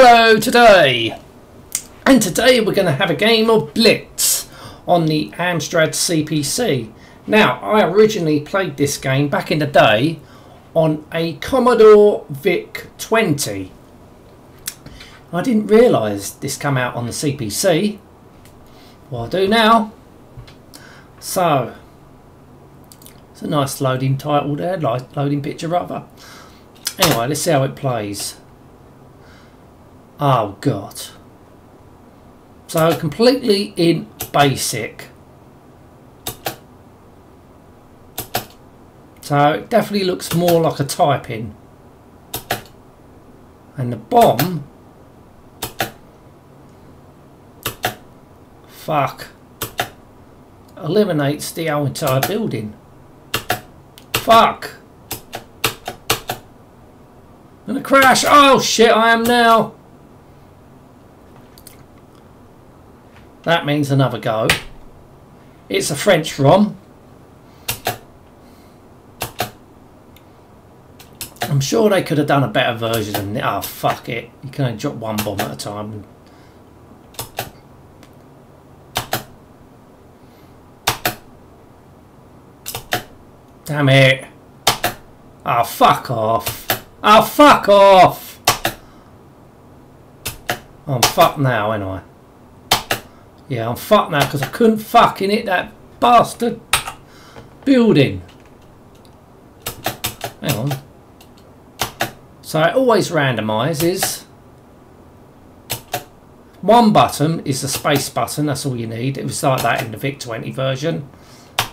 Hello today! And today we're going to have a game of Blitz on the Amstrad CPC. Now, I originally played this game back in the day on a Commodore VIC-20. I didn't realise this come out on the CPC. Well, I do now. So, it's a nice loading title there, loading picture rather. Anyway, let's see how it plays. Oh god. So completely in basic. So it definitely looks more like a type in. And the bomb fuck eliminates the whole entire building. Fuck. Gonna crash. Oh shit, I am now. That means another go. It's a French ROM. I'm sure they could have done a better version than it. Oh, fuck it. You can only drop one bomb at a time. Damn it. Oh, fuck off. Oh, fuck off. I'm fucked now, ain't I? Yeah, I'm fucked now because I couldn't fucking hit that bastard building. Hang on. So it always randomises. One button is the space button, that's all you need. It was like that in the VIC-20 version.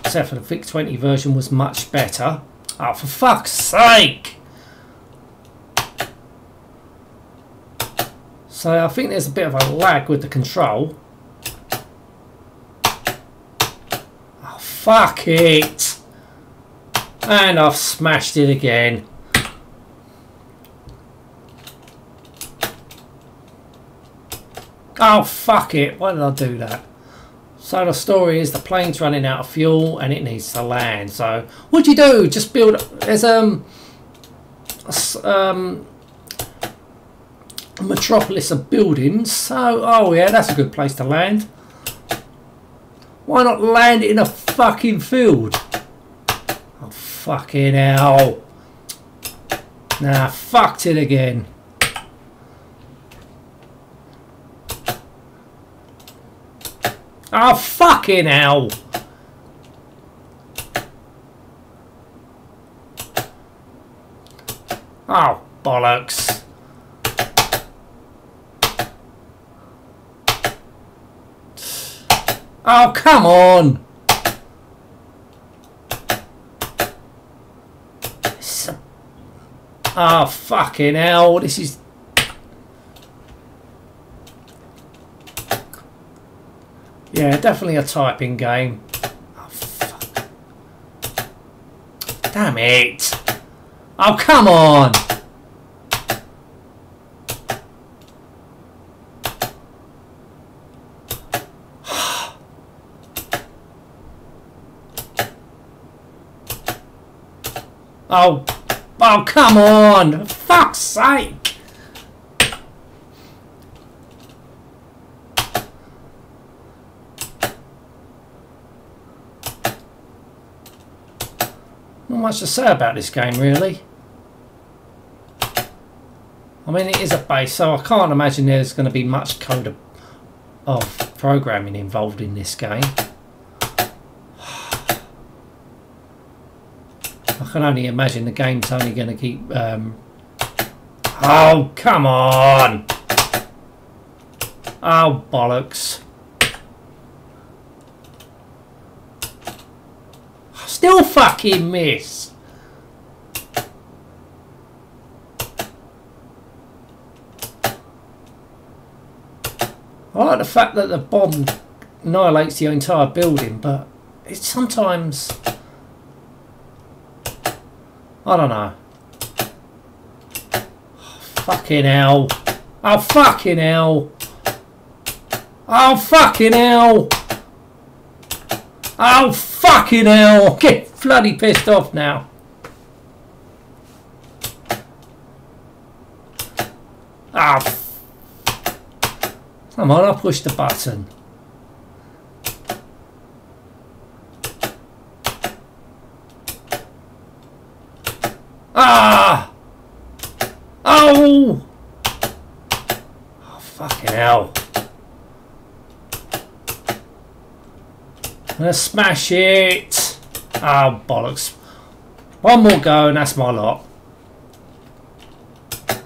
Except for the VIC-20 version was much better. Oh, for fuck's sake! So I think there's a bit of a lag with the control. Fuck it! And I've smashed it again. Oh, fuck it. Why did I do that? So the story is the plane's running out of fuel and it needs to land. So what do you do? Just build... There's um, um, a metropolis of buildings. So, oh yeah, that's a good place to land. Why not land in a fucking field? Oh, fucking hell. Nah, fucked it again. Oh, fucking hell. Oh, bollocks. Oh, come on! Oh, fucking hell. This is... Yeah, definitely a type in game. Oh, fuck. Damn it. Oh, come on! Oh, oh, come on! Fuck's sake! Not much to say about this game, really. I mean, it is a base, so I can't imagine there's going to be much code of programming involved in this game. Can only imagine the game's only going to keep... Um... Oh, come on! Oh, bollocks. Still fucking miss. I like the fact that the bomb annihilates the entire building, but it's sometimes I don't know. fucking hell. Oh, fucking hell. Oh, fucking hell. Oh, fucking hell. Get bloody pissed off now. Oh, Come on, I'll push the button. Ah! Oh! Oh, fucking hell. I'm gonna smash it. Ah, oh, bollocks. One more go and that's my lot. At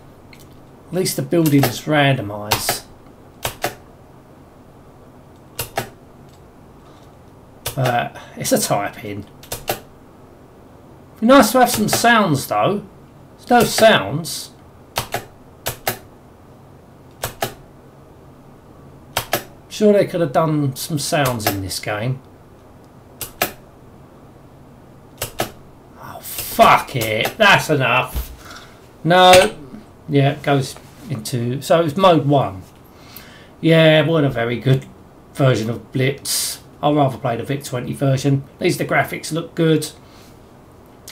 least the building is randomised. Uh, it's a type in. Be nice to have some sounds though. There's no sounds. Sure they could have done some sounds in this game. Oh fuck it. That's enough. No. Yeah, it goes into so it's mode one. Yeah, wasn't a very good version of Blitz. I'd rather play the VIC-20 version. At least the graphics look good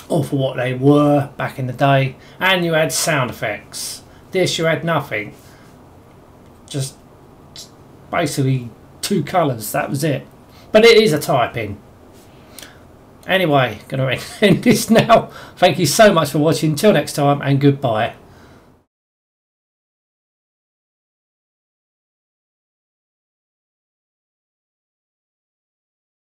or for what they were back in the day. And you had sound effects. This you had nothing. Just basically two colours. That was it. But it is a type in anyway gonna end this now. Thank you so much for watching. Until next time and goodbye